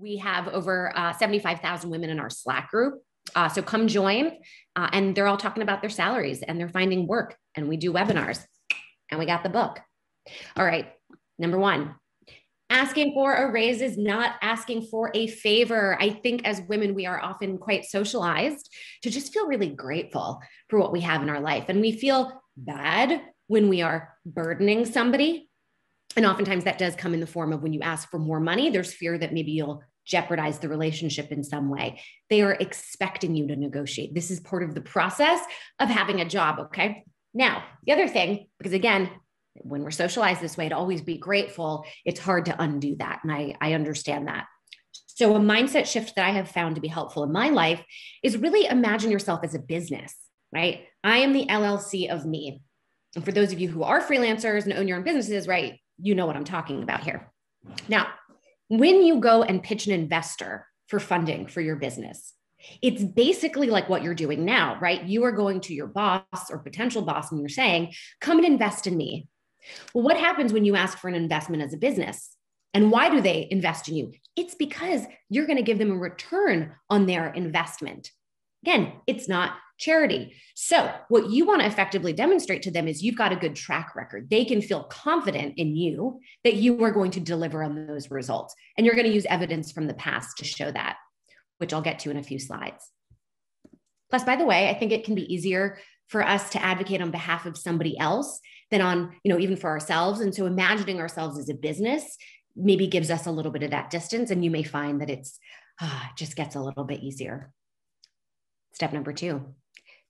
We have over uh, 75,000 women in our Slack group. Uh, so come join. Uh, and they're all talking about their salaries and they're finding work. And we do webinars and we got the book. All right. Number one, asking for a raise is not asking for a favor. I think as women, we are often quite socialized to just feel really grateful for what we have in our life. And we feel bad when we are burdening somebody. And oftentimes that does come in the form of when you ask for more money, there's fear that maybe you'll jeopardize the relationship in some way. They are expecting you to negotiate. This is part of the process of having a job. Okay. Now, the other thing, because again, when we're socialized this way, to always be grateful, it's hard to undo that. And I, I understand that. So, a mindset shift that I have found to be helpful in my life is really imagine yourself as a business, right? I am the LLC of me. And for those of you who are freelancers and own your own businesses, right, you know what I'm talking about here. Now, when you go and pitch an investor for funding for your business, it's basically like what you're doing now, right? You are going to your boss or potential boss and you're saying, come and invest in me. Well, what happens when you ask for an investment as a business? And why do they invest in you? It's because you're going to give them a return on their investment. Again, it's not charity. So, what you want to effectively demonstrate to them is you've got a good track record. They can feel confident in you that you are going to deliver on those results. And you're going to use evidence from the past to show that, which I'll get to in a few slides. Plus, by the way, I think it can be easier for us to advocate on behalf of somebody else than on, you know, even for ourselves. And so imagining ourselves as a business maybe gives us a little bit of that distance. And you may find that it's uh, just gets a little bit easier. Step number two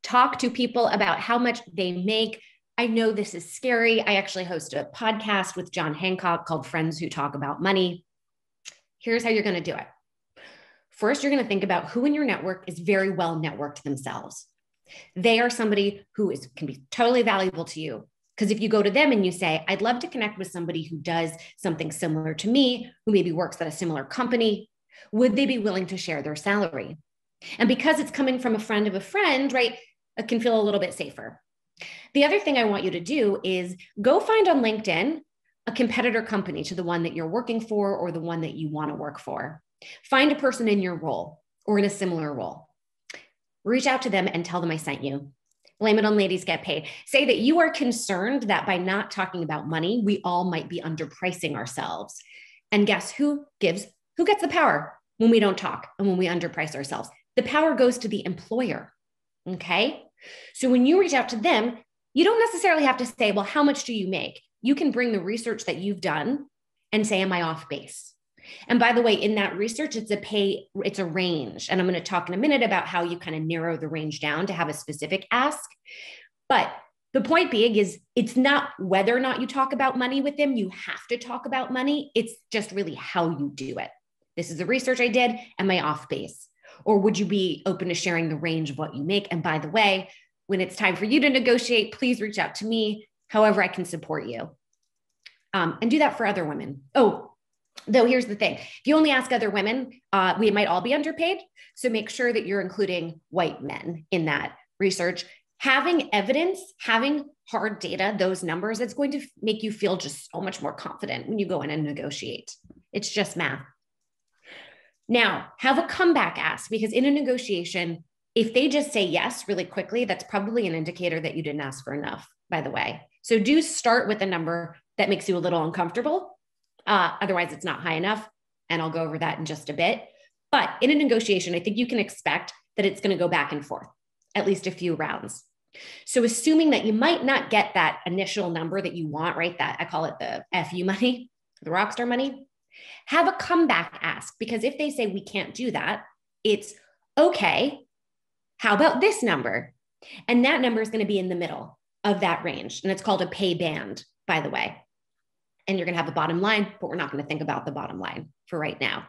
talk to people about how much they make. I know this is scary. I actually host a podcast with John Hancock called Friends Who Talk About Money. Here's how you're going to do it. First, you're going to think about who in your network is very well networked themselves. They are somebody who is can be totally valuable to you. Because if you go to them and you say, I'd love to connect with somebody who does something similar to me, who maybe works at a similar company, would they be willing to share their salary? And because it's coming from a friend of a friend, right, it can feel a little bit safer. The other thing I want you to do is go find on LinkedIn a competitor company to the one that you're working for or the one that you want to work for. Find a person in your role or in a similar role. Reach out to them and tell them I sent you. Blame it on ladies get paid. Say that you are concerned that by not talking about money, we all might be underpricing ourselves. And guess who gives, who gets the power when we don't talk and when we underprice ourselves? The power goes to the employer. Okay. So when you reach out to them, you don't necessarily have to say, well, how much do you make? You can bring the research that you've done and say, am I off base? And by the way, in that research, it's a pay, it's a range. And I'm going to talk in a minute about how you kind of narrow the range down to have a specific ask. But the point being is it's not whether or not you talk about money with them, you have to talk about money. It's just really how you do it. This is the research I did. Am I off base? Or would you be open to sharing the range of what you make? And by the way, when it's time for you to negotiate, please reach out to me, however, I can support you. Um, and do that for other women. Oh, though here's the thing if you only ask other women, uh, we might all be underpaid. So make sure that you're including white men in that research. Having evidence, having hard data, those numbers, it's going to make you feel just so much more confident when you go in and negotiate. It's just math. Now, have a comeback ask because in a negotiation, if they just say yes really quickly, that's probably an indicator that you didn't ask for enough, by the way. So do start with a number that makes you a little uncomfortable. Uh, otherwise, it's not high enough. And I'll go over that in just a bit. But in a negotiation, I think you can expect that it's going to go back and forth, at least a few rounds. So, assuming that you might not get that initial number that you want, right? That I call it the FU money, the rockstar money, have a comeback ask because if they say we can't do that, it's okay. How about this number? And that number is going to be in the middle of that range. And it's called a pay band, by the way. And you're going to have a bottom line, but we're not going to think about the bottom line for right now.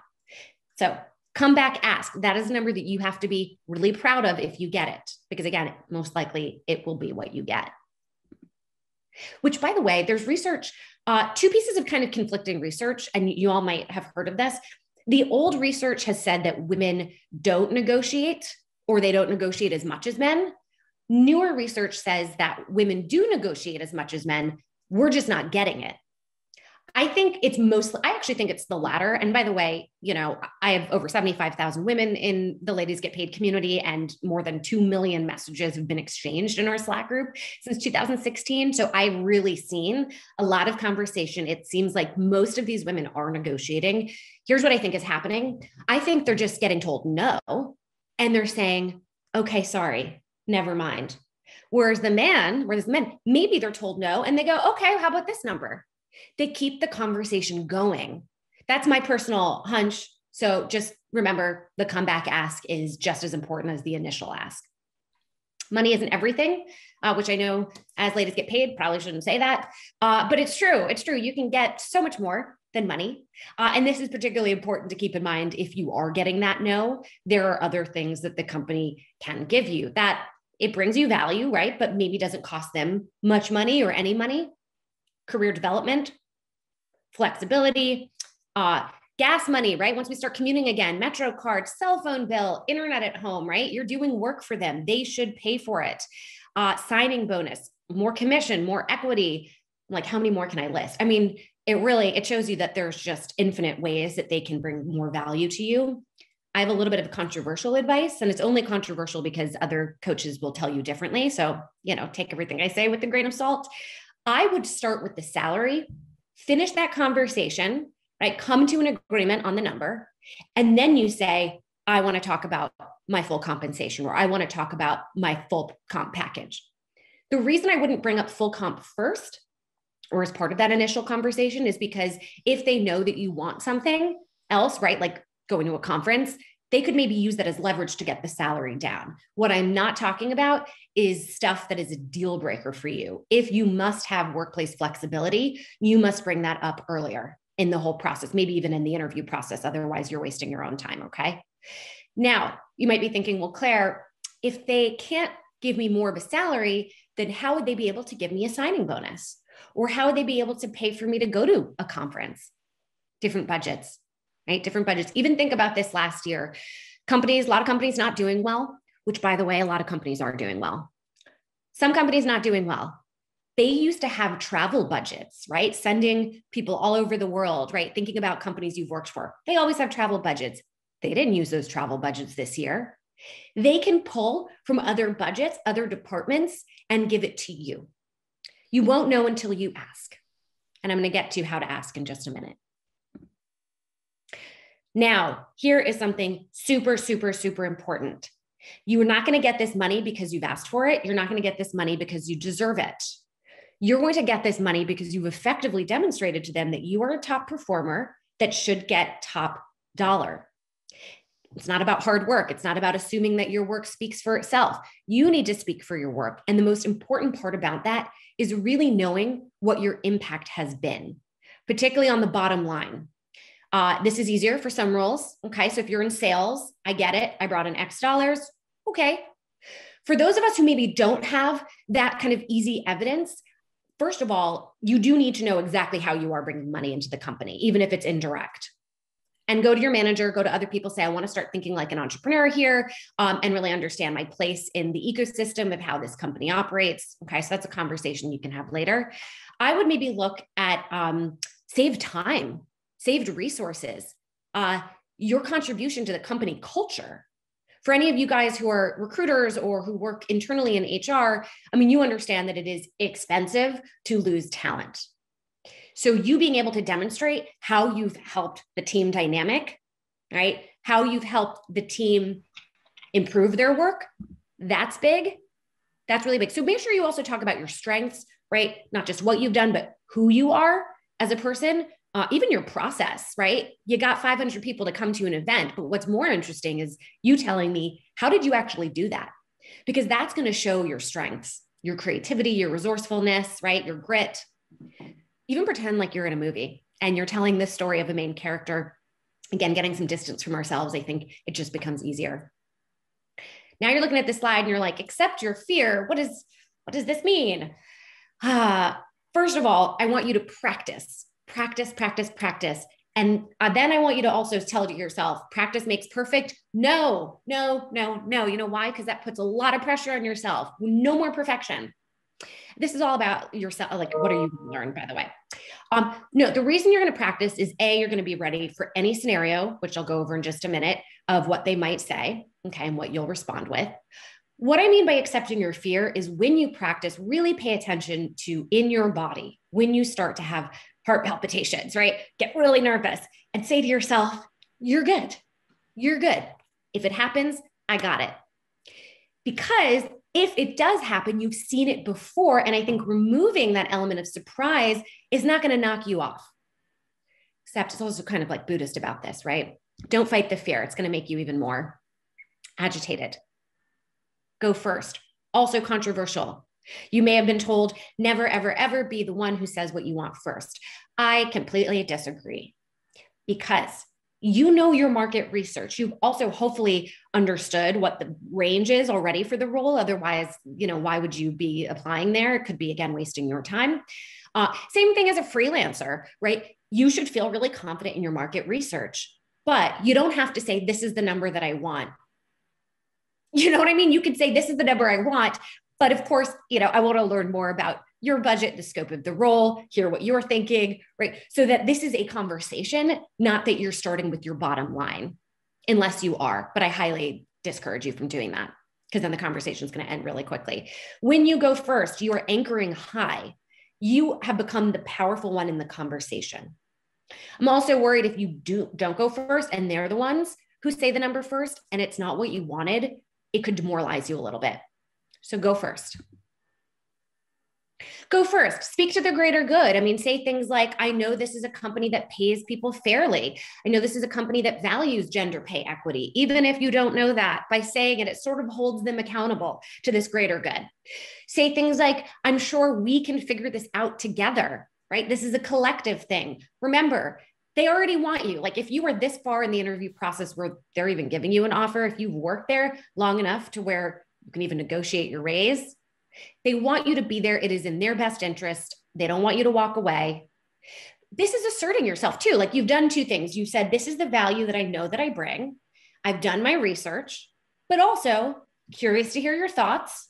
So come back, ask. That is a number that you have to be really proud of if you get it, because again, most likely it will be what you get. Which, by the way, there's research uh, two pieces of kind of conflicting research, and you all might have heard of this. The old research has said that women don't negotiate or they don't negotiate as much as men. Newer research says that women do negotiate as much as men. We're just not getting it. I think it's mostly, I actually think it's the latter. And by the way, you know, I have over 75,000 women in the Ladies Get Paid community, and more than 2 million messages have been exchanged in our Slack group since 2016. So I've really seen a lot of conversation. It seems like most of these women are negotiating. Here's what I think is happening I think they're just getting told no, and they're saying, okay, sorry, never mind. Whereas the man, whereas the men, maybe they're told no, and they go, okay, how about this number? They keep the conversation going. That's my personal hunch. So just remember the comeback ask is just as important as the initial ask. Money isn't everything, uh, which I know as ladies get paid, probably shouldn't say that. Uh, but it's true. It's true. You can get so much more than money. Uh, and this is particularly important to keep in mind if you are getting that no, there are other things that the company can give you that it brings you value, right? But maybe doesn't cost them much money or any money career development, flexibility, uh, gas money, right? Once we start commuting again, Metro card, cell phone bill, internet at home, right? You're doing work for them. They should pay for it. Uh, signing bonus, more commission, more equity. Like, how many more can I list? I mean, it really it shows you that there's just infinite ways that they can bring more value to you. I have a little bit of controversial advice, and it's only controversial because other coaches will tell you differently. So, you know, take everything I say with a grain of salt. I would start with the salary, finish that conversation, right? Come to an agreement on the number. And then you say, I want to talk about my full compensation or I want to talk about my full comp package. The reason I wouldn't bring up full comp first or as part of that initial conversation is because if they know that you want something else, right? Like going to a conference, they could maybe use that as leverage to get the salary down. What I'm not talking about is stuff that is a deal breaker for you. If you must have workplace flexibility, you must bring that up earlier in the whole process, maybe even in the interview process. Otherwise, you're wasting your own time. Okay. Now, you might be thinking, well, Claire, if they can't give me more of a salary, then how would they be able to give me a signing bonus? Or how would they be able to pay for me to go to a conference? Different budgets right? Different budgets. Even think about this last year. Companies, a lot of companies not doing well, which by the way, a lot of companies are doing well. Some companies not doing well. They used to have travel budgets, right? Sending people all over the world, right? Thinking about companies you've worked for. They always have travel budgets. They didn't use those travel budgets this year. They can pull from other budgets, other departments, and give it to you. You won't know until you ask. And I'm going to get to how to ask in just a minute. Now, here is something super, super, super important. You are not going to get this money because you've asked for it. You're not going to get this money because you deserve it. You're going to get this money because you've effectively demonstrated to them that you are a top performer that should get top dollar. It's not about hard work. It's not about assuming that your work speaks for itself. You need to speak for your work. And the most important part about that is really knowing what your impact has been, particularly on the bottom line. Uh, this is easier for some roles. Okay. So if you're in sales, I get it. I brought in X dollars. Okay. For those of us who maybe don't have that kind of easy evidence, first of all, you do need to know exactly how you are bringing money into the company, even if it's indirect. And go to your manager, go to other people, say, I want to start thinking like an entrepreneur here um, and really understand my place in the ecosystem of how this company operates. Okay. So that's a conversation you can have later. I would maybe look at um, save time saved resources, uh, your contribution to the company culture. For any of you guys who are recruiters or who work internally in HR, I mean, you understand that it is expensive to lose talent. So, you being able to demonstrate how you've helped the team dynamic, right? How you've helped the team improve their work, that's big. That's really big. So, make sure you also talk about your strengths, right? Not just what you've done, but who you are as a person uh, even your process, right? You got 500 people to come to an event, but what's more interesting is you telling me, how did you actually do that? Because that's going to show your strengths, your creativity, your resourcefulness, right? Your grit. Even pretend like you're in a movie and you're telling this story of a main character. Again, getting some distance from ourselves, I think it just becomes easier. Now you're looking at this slide and you're like, accept your fear. What is what does this mean? Uh, first of all, I want you to practice practice, practice, practice. And uh, then I want you to also tell to yourself, practice makes perfect. No, no, no, no. You know why? Because that puts a lot of pressure on yourself. No more perfection. This is all about yourself. Like, what are you going to learn, by the way? Um, no, the reason you're going to practice is A, you're going to be ready for any scenario, which I'll go over in just a minute, of what they might say, okay, and what you'll respond with. What I mean by accepting your fear is when you practice, really pay attention to in your body when you start to have heart palpitations, right? Get really nervous and say to yourself, You're good. You're good. If it happens, I got it. Because if it does happen, you've seen it before. And I think removing that element of surprise is not going to knock you off. Except it's also kind of like Buddhist about this, right? Don't fight the fear. It's going to make you even more agitated. Go first. Also controversial. You may have been told never, ever, ever be the one who says what you want first. I completely disagree because you know your market research. You've also hopefully understood what the range is already for the role. Otherwise you know why would you be applying there? It could be again wasting your time. Uh, same thing as a freelancer right? You should feel really confident in your market research but you don't have to say this is the number that i want. You know what i mean? You could say this is the number i want but of course you know i want to learn more about your budget, the scope of the role, hear what you're thinking, right? So that this is a conversation, not that you're starting with your bottom line, unless you are. But I highly discourage you from doing that because then the conversation is going to end really quickly. When you go first, you are anchoring high. You have become the powerful one in the conversation. I'm also worried if you do don't go first and they're the ones who say the number first and it's not what you wanted, it could demoralize you a little bit. So go first. Go first. Speak to the greater good. I mean say things like i know this is a company that pays people fairly. I know this is a company that values gender pay equity even if you don't know that by saying it it sort of holds them accountable to this greater good. Say things like i'm sure we can figure this out together right? This is a collective thing. Remember they already want you. Like if you are this far in the interview process where they're even giving you an offer, if you've worked there long enough to where you can even negotiate your raise, they want you to be there. It is in their best interest. They don't want you to walk away. This is asserting yourself too. Like you've done two things. You said, This is the value that I know that I bring. I've done my research, but also curious to hear your thoughts.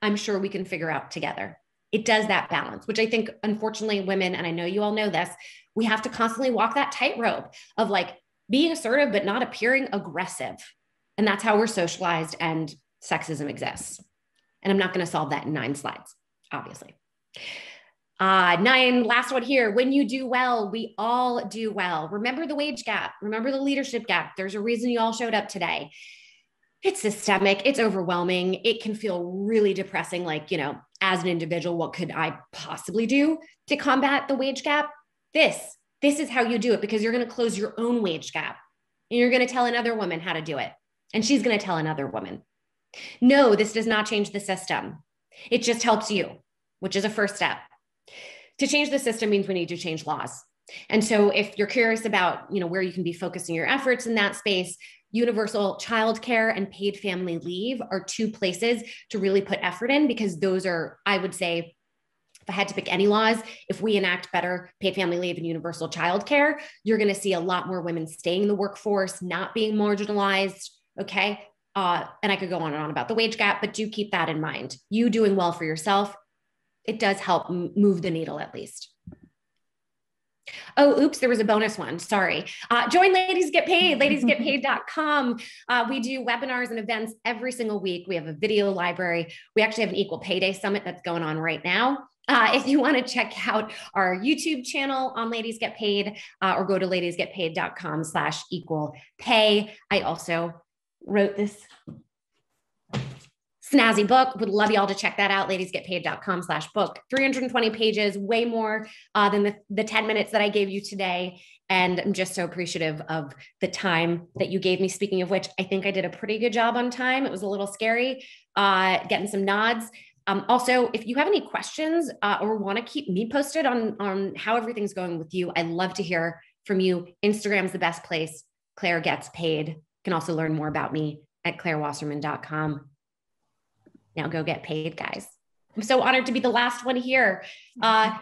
I'm sure we can figure out together. It does that balance, which I think, unfortunately, women, and I know you all know this, we have to constantly walk that tightrope of like being assertive, but not appearing aggressive. And that's how we're socialized and sexism exists. And I'm not going to solve that in nine slides, obviously. Uh, nine, last one here. When you do well, we all do well. Remember the wage gap. Remember the leadership gap. There's a reason you all showed up today. It's systemic, it's overwhelming. It can feel really depressing. Like, you know, as an individual, what could I possibly do to combat the wage gap? This, this is how you do it because you're going to close your own wage gap and you're going to tell another woman how to do it. And she's going to tell another woman. No, this does not change the system. It just helps you, which is a first step. To change the system means we need to change laws. And so if you're curious about, you know, where you can be focusing your efforts in that space, universal childcare and paid family leave are two places to really put effort in because those are, I would say, if I had to pick any laws, if we enact better paid family leave and universal childcare, you're going to see a lot more women staying in the workforce, not being marginalized. Okay. Uh, and I could go on and on about the wage gap, but do keep that in mind. You doing well for yourself, it does help move the needle at least. Oh, oops, there was a bonus one. Sorry. Uh, join Ladies Get Paid, ladiesgetpaid.com. Uh, we do webinars and events every single week. We have a video library. We actually have an equal pay day summit that's going on right now. Uh, if you want to check out our YouTube channel on Ladies Get Paid uh, or go to ladiesgetpaid.com slash equal pay. I also wrote this snazzy book. Would love y'all to check that out. Ladiesgetpaid.com slash book. 320 pages, way more uh, than the, the 10 minutes that I gave you today. And I'm just so appreciative of the time that you gave me. Speaking of which, I think I did a pretty good job on time. It was a little scary, uh, getting some nods. Um, also, if you have any questions uh, or want to keep me posted on, on how everything's going with you, I'd love to hear from you. Instagram's the best place. Claire gets paid can also learn more about me at clairewasserman.com. Now go get paid, guys. I'm so honored to be the last one here. Uh,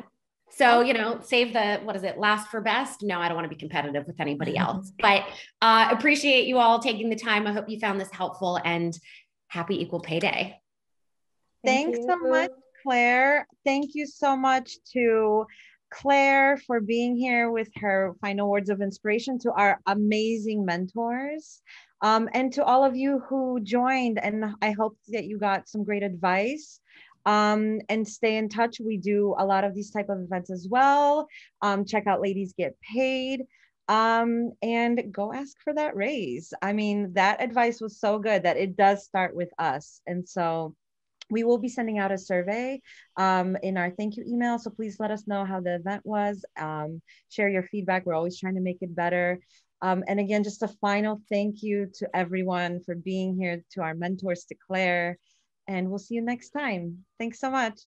so, you know, save the, what is it, last for best? No, I don't want to be competitive with anybody else, but uh, appreciate you all taking the time. I hope you found this helpful and happy equal pay day. Thanks so much, Claire. Thank you so much to Claire for being here with her final words of inspiration to our amazing mentors. Um, and to all of you who joined, and I hope that you got some great advice. Um, and stay in touch. We do a lot of these type of events as well. Um, check out Ladies Get Paid um, and go ask for that raise. I mean, that advice was so good that it does start with us. And so we will be sending out a survey um, in our thank you email. So please let us know how the event was. Um, share your feedback. We're always trying to make it better. Um, and again, just a final thank you to everyone for being here, to our mentors, to Claire, and we'll see you next time. Thanks so much.